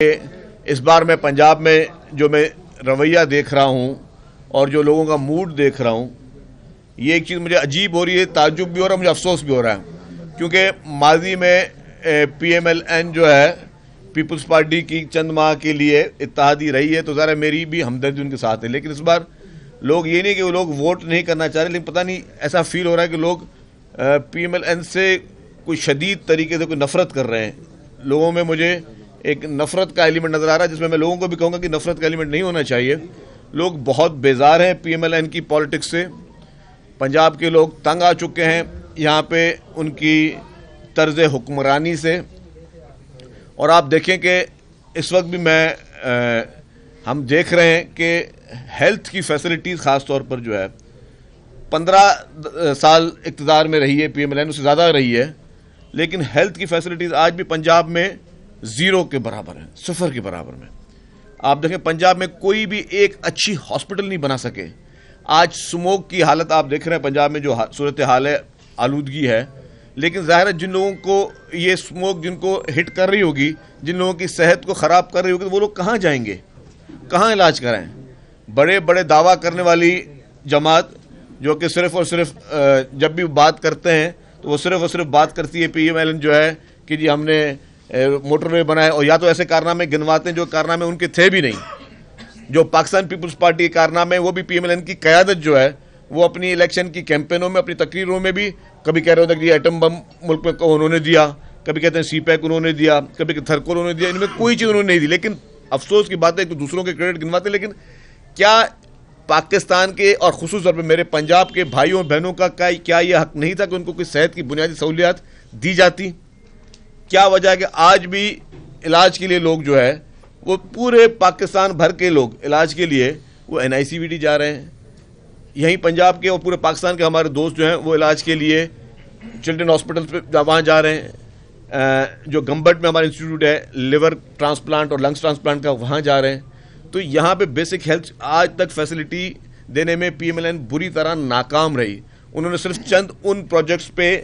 इस बार मैं पंजाब में जो मैं रवैया देख रहा हूँ और जो लोगों का मूड देख रहा हूँ, ये एक चीज़ मुझे अजीब हो रही है ताजुब भी हो रहा है, मुझे अफसोस भी हो रहा है। क्योंकि माजी में पी एम एल एन जो है, पीपल्स पार्टी की चंद माह के लिए इत्तेहादी रही है तो ज़रा मेरी भी हमदर्दी उनके साथ है। लेकिन इस बार लोग ये नहीं कि वो लोग वोट नहीं करना चाह रहे, लेकिन पता नहीं, ऐसा फील हो रहा है कि लोग पी एम एल एन से कोई शदीद तरीके से कोई नफरत कर रहे हैं। लोगों में मुझे एक नफरत का एलिमेंट नज़र आ रहा है जिसमें मैं लोगों को भी कहूँगा कि नफरत का एलिमेंट नहीं होना चाहिए। लोग बहुत बेजार हैं पी एम एल एन की पॉलिटिक्स से। पंजाब के लोग तंग आ चुके हैं यहाँ पे उनकी तर्ज हुक्मरानी से। और आप देखें कि इस वक्त भी मैं आ, हम देख रहे हैं कि हेल्थ की फैसिलिटीज़ ख़ास तौर पर जो है पंद्रह साल इकतदार में रही है पी एम एल एन उससे ज़्यादा रही है। लेकिन हेल्थ की फैसिलिटीज़ आज भी पंजाब में ज़ीरो के बराबर है, सफ़र के बराबर में। आप देखें, पंजाब में कोई भी एक अच्छी हॉस्पिटल नहीं बना सके। आज स्मोक की हालत आप देख रहे हैं, पंजाब में जो सूरत हाल है, आलूदगी है। लेकिन ज़ाहिर है, जिन लोगों को ये स्मोक जिनको हिट कर रही होगी, जिन लोगों की सेहत को ख़राब कर रही होगी तो वो लोग कहाँ जाएँगे? कहाँ इलाज कराएँ? बड़े बड़े दावा करने वाली जमात, जो कि सिर्फ़ और सिर्फ़ जब भी बात करते हैं तो वो सिर्फ़ और सिर्फ़ बात करती है पी एम एल एन जो है, कि जी हमने मोटरवे बनाए और या तो ऐसे कारनामे गिनवाते हैं जो कारनामे उनके थे भी नहीं। जो पाकिस्तान पीपल्स पार्टी के कारनामे वो भी पी की क्यादत जो है, वो अपनी इलेक्शन की कैंपेनों में, अपनी तकरीरों में भी कभी कह रहे होते कि एटम बम मुल्क में उन्होंने दिया, कभी कहते हैं सी पैक उन्होंने दिया, कभी थरकोल उन्होंने दिया, इनमें कोई चीज़ उन्होंने नहीं दी। लेकिन अफसोस की बात है कि दूसरों के क्रेडिट गिनवाते लेकिन क्या पाकिस्तान के और खसूस तौर पर मेरे पंजाब के भाइयों, बहनों का क्या यह हक नहीं था कि उनको कोई सेहत की बुनियादी सहूलियात दी जाती? क्या वजह है कि आज भी इलाज के लिए लोग जो है, वो पूरे पाकिस्तान भर के लोग इलाज के लिए वो एन जा रहे हैं। यहीं पंजाब के और पूरे पाकिस्तान के हमारे दोस्त जो हैं, वो इलाज के लिए चिल्ड्रन हॉस्पिटल पे वहाँ जा रहे हैं। जो गम्बट में हमारा इंस्टीट्यूट है, लिवर ट्रांसप्लांट और लंग्स ट्रांसप्लांट का, वहाँ जा रहे हैं। तो यहाँ पे बेसिक हेल्थ आज तक फैसिलिटी देने में पीएमएलएन बुरी तरह नाकाम रही। उन्होंने सिर्फ़ चंद उन प्रोजेक्ट्स पे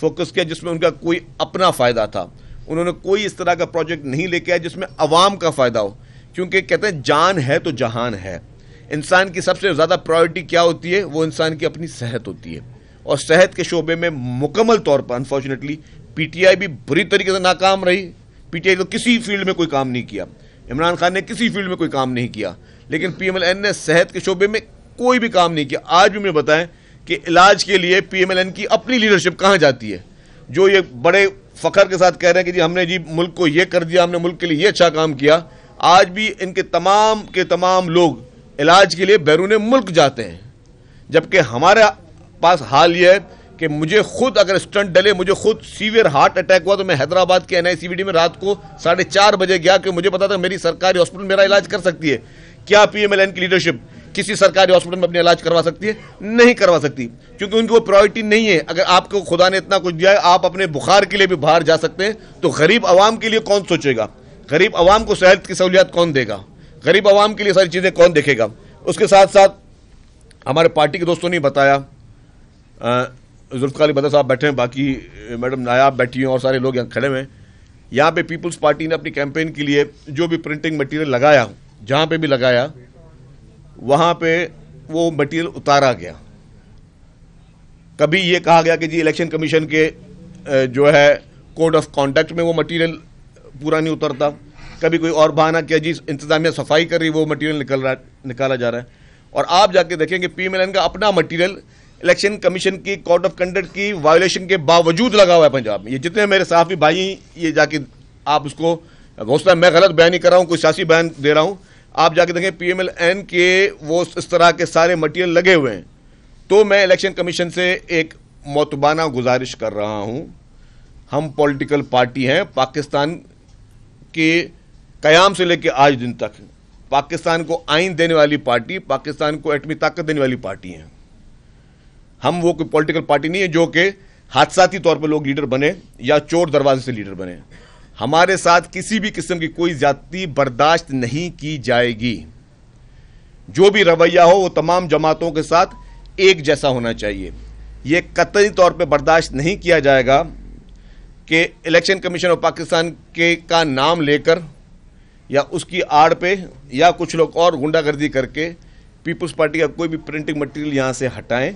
फोकस किया जिसमें उनका कोई अपना फ़ायदा था। उन्होंने कोई इस तरह का प्रोजेक्ट नहीं लेके आया जिसमें आवाम का फ़ायदा हो। क्योंकि कहते हैं, जान है तो जहान है। इंसान की सबसे ज़्यादा प्रायोरिटी क्या होती है? वो इंसान की अपनी सेहत होती है। और सेहत के शोबे में मुकम्मल तौर पर अनफॉर्चुनेटली पीटीआई भी बुरी तरीके से नाकाम रही। पीटीआई तो किसी फ़ील्ड में कोई काम नहीं किया। इमरान खान ने किसी फ़ील्ड में कोई काम नहीं किया। लेकिन पीएमएलएन ने सेहत के शोबे में कोई भी काम नहीं किया। आज भी मुझे बताएँ कि इलाज के लिए पीएमएलएन की अपनी लीडरशिप कहाँ जाती है? जो ये बड़े फ़खर के साथ कह रहे हैं कि जी, हमने जी मुल्क को ये कर दिया, हमने मुल्क के लिए ये अच्छा काम किया। आज भी इनके तमाम के तमाम लोग इलाज के लिए बैरून मुल्क जाते हैं। जबकि हमारे पास हाल यह है कि मुझे खुद अगर स्टंट डले, मुझे खुद सीवियर हार्ट अटैक हुआ तो मैं हैदराबाद के एनआईसीबीडी में रात को साढ़े चार बजे गया कि मुझे पता था मेरी सरकारी हॉस्पिटल मेरा इलाज कर सकती है। क्या पीएमएलएन की लीडरशिप किसी सरकारी हॉस्पिटल में अपने इलाज करवा सकती है? नहीं करवा सकती। क्योंकि उनकी वो प्रायोरिटी नहीं है। अगर आपको खुदा ने इतना कुछ दिया है, आप अपने बुखार के लिए भी बाहर जा सकते हैं तो गरीब आवाम के लिए कौन सोचेगा? गरीब आवाम को सेहत की सहूलियात कौन देगा? गरीब आवाम के लिए सारी चीज़ें कौन देखेगा? उसके साथ साथ हमारे पार्टी के दोस्तों ने बताया जुल्फ़ार बदर साहब बैठे हैं, बाकी मैडम नायाब बैठी हैं और सारे लोग यहाँ खड़े हुए हैं। यहाँ पे पीपल्स पार्टी ने अपनी कैंपेन के लिए जो भी प्रिंटिंग मटेरियल लगाया, जहाँ पे भी लगाया वहाँ पे वो मटेरियल उतारा गया। कभी ये कहा गया कि जी इलेक्शन कमीशन के जो है कोड ऑफ़ कॉन्डक्ट में वो मटेरियल पूरा नहीं उतरता। कभी कोई और बहाना किया, जी इंतजामिया सफ़ाई कर रही, वो मटेरियल निकल रहा, निकाला जा रहा है। और आप जाके देखेंगे पी का अपना मटेरियल इलेक्शन कमीशन की कोड ऑफ़ कंडक्ट की वायोलेशन के बावजूद लगा हुआ है पंजाब में। ये जितने मेरे साफी भाई ये जाके आप उसको, घोषणा, मैं गलत बयान नहीं कर रहा हूँ, कोई सियासी बयान दे रहा हूँ आप जाके देखें पीएमएलएन के वो इस तरह के सारे मटेरियल लगे हुए हैं। तो मैं इलेक्शन कमीशन से एक मोतबाना गुजारिश कर रहा हूँ। हम पॉलिटिकल पार्टी हैं, पाकिस्तान के कयाम से लेकर आज दिन तक। पाकिस्तान को आइन देने वाली पार्टी पाकिस्तान को एटमी ताकत देने वाली पार्टी है। हम वो कोई पॉलिटिकल पार्टी नहीं है जो कि हादसाती तौर पर लोग लीडर बने या चोर दरवाजे से लीडर बने। हमारे साथ किसी भी किस्म की कोई ज्यादती बर्दाश्त नहीं की जाएगी। जो भी रवैया हो, वो तमाम जमातों के साथ एक जैसा होना चाहिए। ये कतई तौर पे बर्दाश्त नहीं किया जाएगा कि इलेक्शन कमीशन ऑफ़ पाकिस्तान के का नाम लेकर या उसकी आड़ पे या कुछ लोग और गुंडागर्दी करके पीपुल्स पार्टी का कोई भी प्रिंटिंग मटेरियल यहाँ से हटाएँ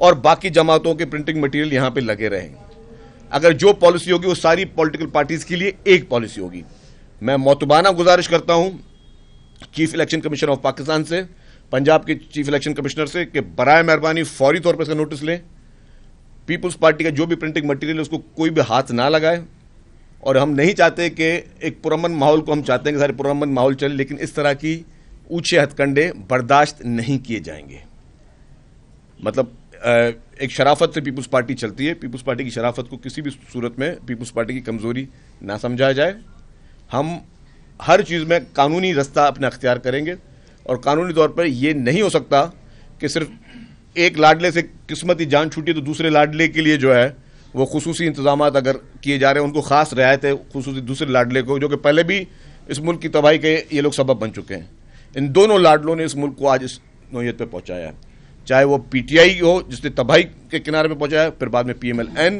और बाकी जमातों के प्रिंटिंग मटेरियल यहाँ पे लगे रहें। अगर जो पॉलिसी होगी वो सारी पॉलिटिकल पार्टीज़ के लिए एक पॉलिसी होगी। मैं मोतबाना गुजारिश करता हूँ chief election commission of Pakistan से, पंजाब के चीफ इलेक्शन कमिश्नर से, कि बरए मेहरबानी फौरी तौर पर इसका नोटिस लें। पीपुल्स पार्टी का जो भी प्रिंटिंग मटेरियल है, उसको कोई भी हाथ ना लगाए। और हम नहीं चाहते कि एक पुरमन माहौल को हम चाहते हैं कि सारे पुरमन माहौल चले, लेकिन इस तरह की ऊँचे हथकंडे बर्दाश्त नहीं किए जाएँगे। मतलब एक शराफत से पीपुल्स पार्टी चलती है। पीपुल्स पार्टी की शराफत को किसी भी सूरत में पीपुल्स पार्टी की कमज़ोरी ना समझाया जाए। हम हर चीज़ में कानूनी रास्ता अपना अख्तियार करेंगे और कानूनी तौर पर यह नहीं हो सकता कि सिर्फ़ एक लाडले से किस्मती जान छूटी तो दूसरे लाडले के लिए जो है, वो खसूस इंतज़ाम अगर किए जा रहे हैं, उनको खास रियायत है खसूस दूसरे लाडले को, जो कि पहले भी इस मुल्क की तबाही के ये लोग सबब बन चुके हैं। इन दोनों लाडलों ने इस मुल्क को आज इस नोयत पर पहुँचाया है। चाहे वो पीटीआई हो, जिसने तबाही के किनारे में पहुँचाया, फिर बाद में पीएमएलएन,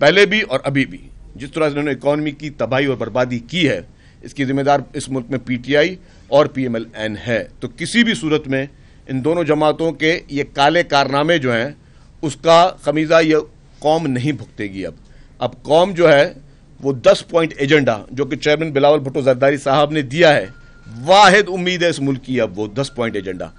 पहले भी और अभी भी। जिस तरह से उन्होंने इकॉनमी की तबाही और बर्बादी की है, इसकी जिम्मेदार इस मुल्क में पीटीआई और पीएमएलएन है। तो किसी भी सूरत में इन दोनों जमातों के ये काले कारनामे जो हैं, उसका खमीजा ये कौम नहीं भुगतेगी अब। अब कौम जो है, वो दस पॉइंट एजेंडा, जो कि चेयरमैन बिलावल भुट्टो जरदारी साहब ने दिया है, वाहिद उम्मीद है इस मुल्क की अब वो दस पॉइंट एजेंडा।